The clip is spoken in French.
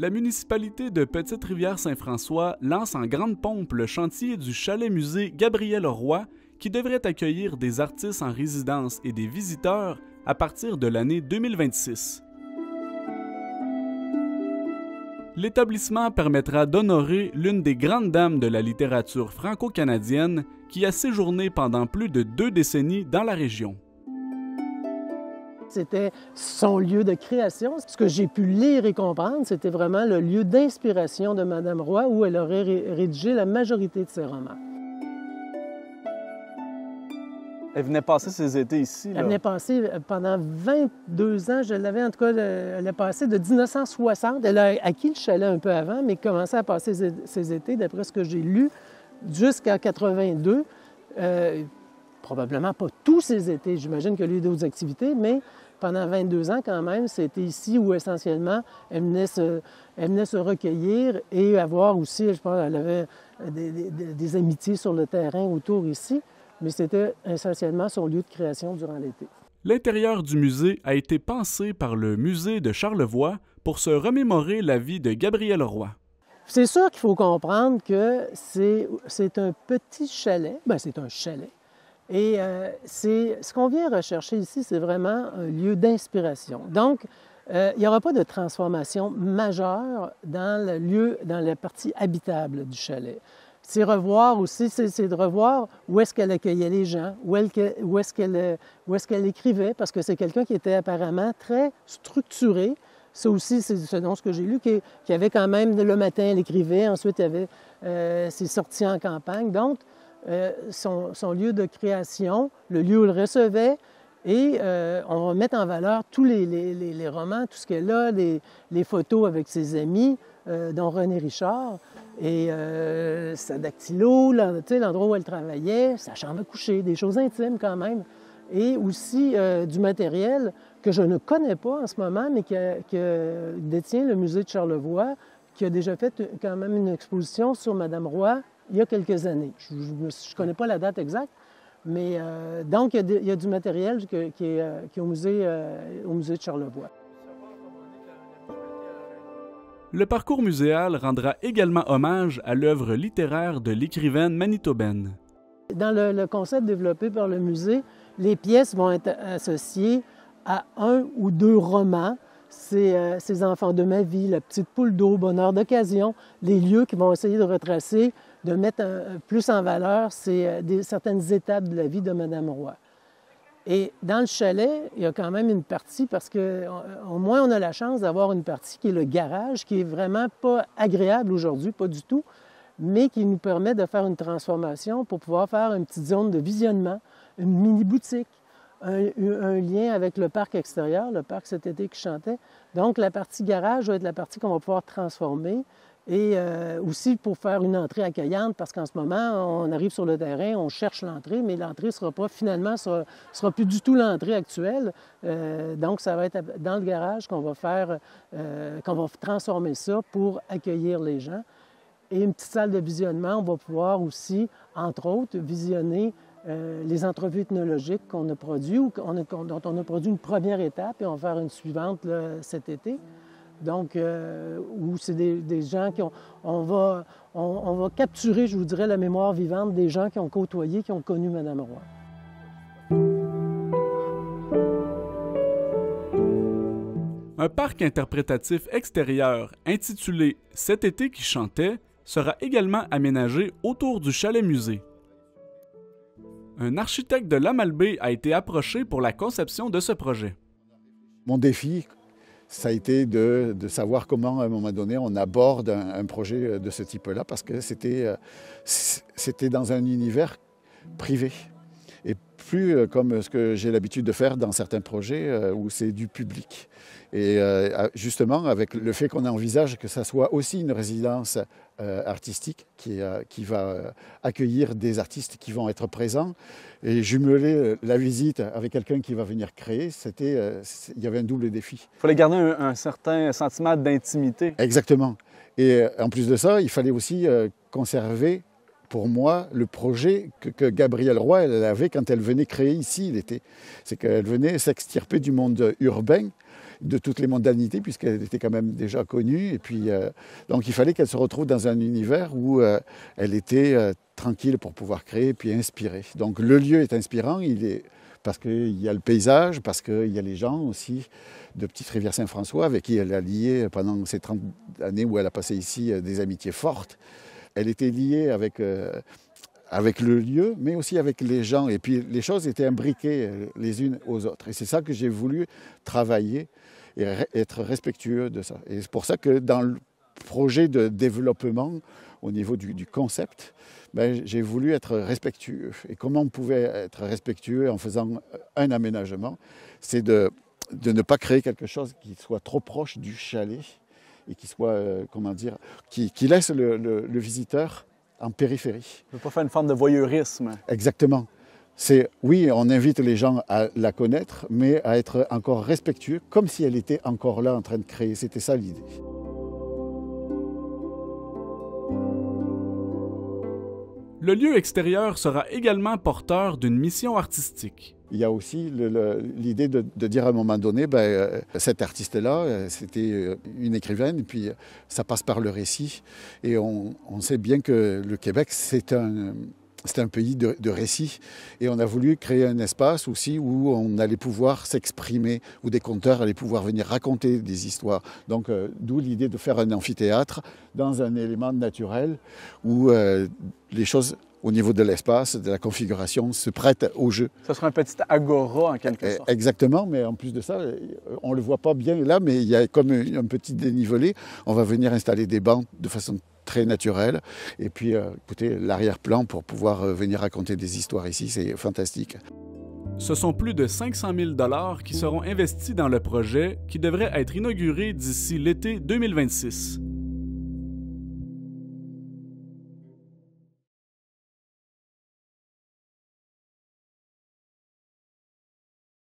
La municipalité de Petite-Rivière-Saint-François lance en grande pompe le chantier du chalet-musée Gabriel Roy qui devrait accueillir des artistes en résidence et des visiteurs à partir de l'année 2026. L'établissement permettra d'honorer l'une des grandes dames de la littérature franco-canadienne qui a séjourné pendant plus de deux décennies dans la région. C'était son lieu de création. Ce que j'ai pu lire et comprendre, c'était vraiment le lieu d'inspiration de Madame Roy où elle aurait rédigé la majorité de ses romans. Elle venait passer ses étés ici. Elle venait passer euh, pendant 22 ans. Je l'avais, en tout cas, elle a passé de 1960. Elle a acquis le chalet un peu avant, mais commençait à passer ses, étés, d'après ce que j'ai lu, jusqu'à 82. Euh, probablement pas tous ses étés. J'imagine qu'il y a eu d'autres activités, mais pendant 22 ans quand même, c'était ici où essentiellement elle venait se, elle venait se recueillir et avoir aussi, je pense, elle avait des, des amitiés sur le terrain autour ici mais c'était essentiellement son lieu de création durant l'été. L'intérieur du musée a été pensé par le musée de Charlevoix pour se remémorer la vie de Gabriel Roy. C'est sûr qu'il faut comprendre que c'est un petit chalet, ben c'est un chalet, et euh, ce qu'on vient rechercher ici, c'est vraiment un lieu d'inspiration. Donc, euh, il n'y aura pas de transformation majeure dans le lieu, dans la partie habitable du chalet c'est revoir aussi, c'est de revoir où est-ce qu'elle accueillait les gens, où, est-ce qu'elle écrivait, parce que c'est quelqu'un qui était apparemment très structuré. Ça aussi, c'est selon ce que j'ai lu, qui, avait quand même le matin, elle écrivait, ensuite y avait euh, ses sorties en campagne. Donc, euh, son, lieu de création, le lieu où elle recevait, et euh, on va en valeur tous les, romans, tout ce qu'elle a, les, photos avec ses amis, dont René Richard. Et euh, sa dactylo, l'endroit où elle travaillait, sa chambre à coucher, des choses intimes quand même. Et aussi euh, du matériel que je ne connais pas en ce moment, mais que, détient le musée de Charlevoix, qui a déjà fait quand même une exposition sur Madame Roy il y a quelques années. Je ne connais pas la date exacte, mais euh, donc il y, a du matériel qui, est, qui est au, musée, au musée de Charlevoix. Le parcours muséal rendra également hommage à l'œuvre littéraire de l'écrivaine manitobaine. Dans le, concept développé par le musée, les pièces vont être associées à un ou deux romans. C'est euh, Ces enfants de ma vie, La petite poule d'eau, Bonheur d'occasion, les lieux qui vont essayer de retracer, de mettre plus en valeur euh, certaines étapes de la vie de Madame Roy. Et dans le chalet, il y a quand même une partie, parce qu'au euh, moins on a la chance d'avoir une partie qui est le garage, qui est vraiment pas agréable aujourd'hui, pas du tout, mais qui nous permet de faire une transformation pour pouvoir faire une petite zone de visionnement, une mini-boutique, un, lien avec le parc extérieur, le parc cet été qui chantait. Donc la partie garage va être la partie qu'on va pouvoir transformer et euh, aussi pour faire une entrée accueillante, parce qu'en ce moment, on arrive sur le terrain, on cherche l'entrée, mais l'entrée sera pas, finalement, sera, sera plus du tout l'entrée actuelle. Euh, donc, ça va être dans le garage qu'on va faire, euh, qu'on va transformer ça pour accueillir les gens. Et une petite salle de visionnement, on va pouvoir aussi, entre autres, visionner les entrevues ethnologiques qu'on a produites ou dont on a produit une première étape et on va faire une suivante cet été. Donc, euh, où c'est des, gens qui ont. On va, on, va capturer, je vous dirais, la mémoire vivante des gens qui ont côtoyé, qui ont connu Mme Roy. Un parc interprétatif extérieur intitulé Cet été qui chantait sera également aménagé autour du chalet-musée. Un architecte de Lamalbé a été approché pour la conception de ce projet. Mon défi, ça a été de, savoir comment, à un moment donné, on aborde un, projet de ce type-là, parce que euh, c'était dans un univers privé. Et plus euh, comme ce que j'ai l'habitude de faire dans certains projets euh, où c'est du public. Et justement, avec le fait qu'on envisage que ça soit aussi une résidence artistique qui, qui va accueillir des artistes qui vont être présents, et jumeler euh, la visite avec quelqu'un qui va venir créer, c'était, euh, il y avait un double défi. Il fallait garder un, certain sentiment d'intimité. Exactement. Et euh, en plus de ça, il fallait aussi conserver pour moi, le projet que, Gabrielle Roy avait quand elle venait créer ici l'été. C'est qu'elle venait s'extirper du monde urbain de toutes les mondanités, puisqu'elle était quand même déjà connue. Et puis, euh, donc il fallait qu'elle se retrouve dans un univers où euh, elle était euh, tranquille pour pouvoir créer puis inspirer. Donc le lieu est inspirant, il est, parce qu'il y a le paysage, parce qu'il y a les gens aussi de Petite Rivière Saint-François avec qui elle a lié pendant ces 30 années où elle a passé ici des amitiés fortes. Elle était liée avec avec le lieu, mais aussi avec les gens. Et puis les choses étaient imbriquées euh, les unes aux autres. Et c'est ça que j'ai voulu travailler et être respectueux de ça. Et c'est pour ça que dans le projet de développement, au niveau du, concept, ben, j'ai voulu être respectueux. Et comment on pouvait être respectueux en faisant un aménagement C'est de ne pas créer quelque chose qui soit trop proche du chalet et qui soit, euh, comment dire, qui, qui laisse le, le visiteur en périphérie. On ne pas faire une forme de voyeurisme. Exactement. C'est, oui, on invite les gens à la connaître, mais à être encore respectueux, comme si elle était encore là en train de créer. C'était ça l'idée. Le lieu extérieur sera également porteur d'une mission artistique. Il y a aussi l'idée de, dire à un moment donné, ben, euh, cet artiste-là, euh, c'était euh, une écrivaine, puis ça passe par le récit. Et on, sait bien que le Québec, c'est un, c'est un pays de, de, récits et on a voulu créer un espace aussi où on allait pouvoir s'exprimer, où des conteurs allaient pouvoir venir raconter des histoires. Donc d'où l'idée de faire un amphithéâtre dans un élément naturel où les choses au niveau de l'espace, de la configuration, se prête au jeu. Ça sera un petit agora en quelque eh, sorte. Exactement, mais en plus de ça, on ne le voit pas bien là, mais il y a comme un petit dénivelé. On va venir installer des bancs de façon très naturelle. Et puis, euh, écoutez, l'arrière-plan pour pouvoir euh, venir raconter des histoires ici, c'est fantastique. Ce sont plus de 500 000 dollars qui seront investis dans le projet qui devrait être inauguré d'ici l'été 2026.